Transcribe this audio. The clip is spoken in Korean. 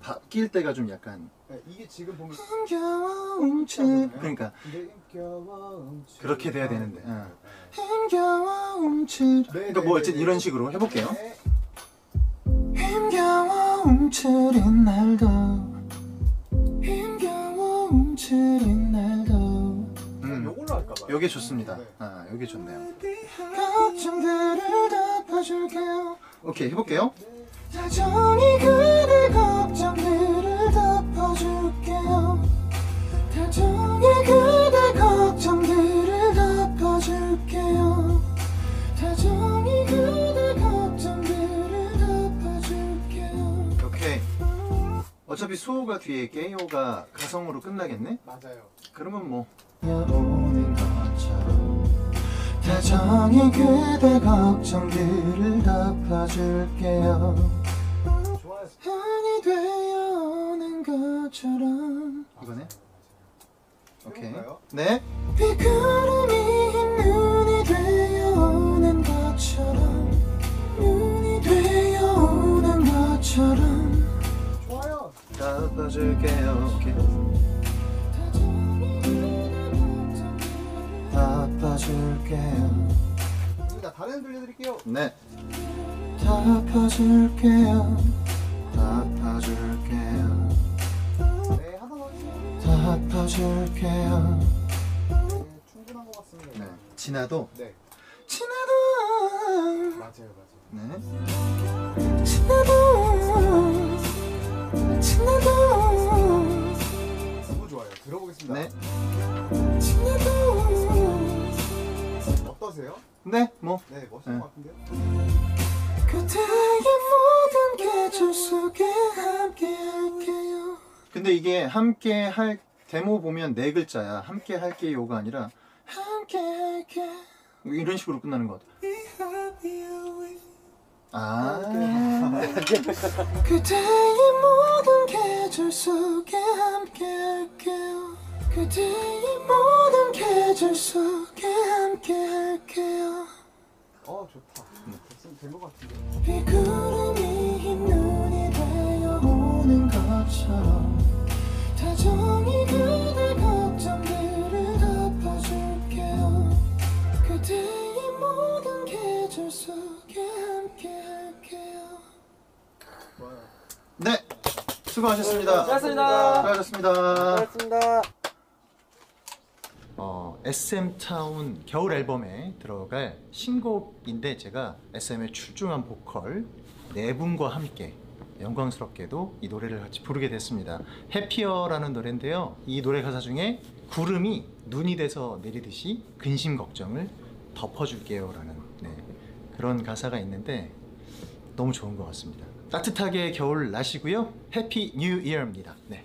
바뀔 때가 좀 약간 네, 이게 지금 보면 채 그러니까. 그렇게 돼야 되는데, 어. 그러니까 네, 뭐 네, 어쨌든 네. 이런 식으로 해볼게요. 네. 힘겨워 움츠린 날도. 힘겨워 움츠린 날도. 음, 요걸로 할까 봐요. 요게 좋습니다. 네. 아 요게 좋네요. 걱정들을 덮어줄게요. 오케이 해볼게요. 다정히 그대 걱정들을 덮어줄게요. 다정히 그대 걱정들을 덮어줄게요. 다정히 그대 걱정들을 덮어줄게요. 오케이. 어차피 수호가 뒤에 게이오가 가성으로 끝나겠네? 맞아요. 그러면 뭐. 것처럼 다정히 그대 걱정들을 덮어줄게요. 한이 되어오는 것처럼 이거네? 오케이? 네 비구름이 눈이 되어오는 것처럼 눈이 되어오는 것처럼 좋아요. 덮어줄게요 오케이 자, 다른 들려드릴게요. 네. 덮어줄게요. 덮어줄게요. 네, 하나 더 해주세요. 덮어줄게요. 네, 충분한 것 같습니다. 네. 지나도? 네, 지나도. 맞아요, 맞아요. 네. 지나도. 지나도. 너무 좋아요. 들어보겠습니다. 네. 지나도 어떠세요? 네 뭐. 네, 멋있는 네. 것 같은데요? 그대의 모든 계절 속에 함께 할게요. 근데 이게 함께 할 데모 보면 네 글자야. 함께 할게요가 아니라 함께 할게. 이런 식으로 끝나는 것 같아 아. 그대의 모든 계절 속에 함께 할게요. 그대의 모든 계절 속에 할게요 어, 좋다. 됐으면 된것 같은데. 비구름이 흰 눈이 되어 오는 것처럼 다정히 그대 걱정들을 덮어줄게요 그대의 모든 계절 속에 함께 할게요 좋아요. 네 수고하셨습니다 수고하셨습니다. 수고하셨습니다 고맙습니다. 어, SM 타운 겨울 앨범에 들어갈 신곡인데 제가 SM의 출중한 보컬 네 분과 함께 영광스럽게도 이 노래를 같이 부르게 됐습니다. 해피어라는 노래인데요. 이 노래 가사 중에 구름이 눈이 돼서 내리듯이 근심 걱정을 덮어줄게요라는 네, 그런 가사가 있는데 너무 좋은 것 같습니다. 따뜻하게 겨울 나시고요. 해피 뉴 이어입니다. 네.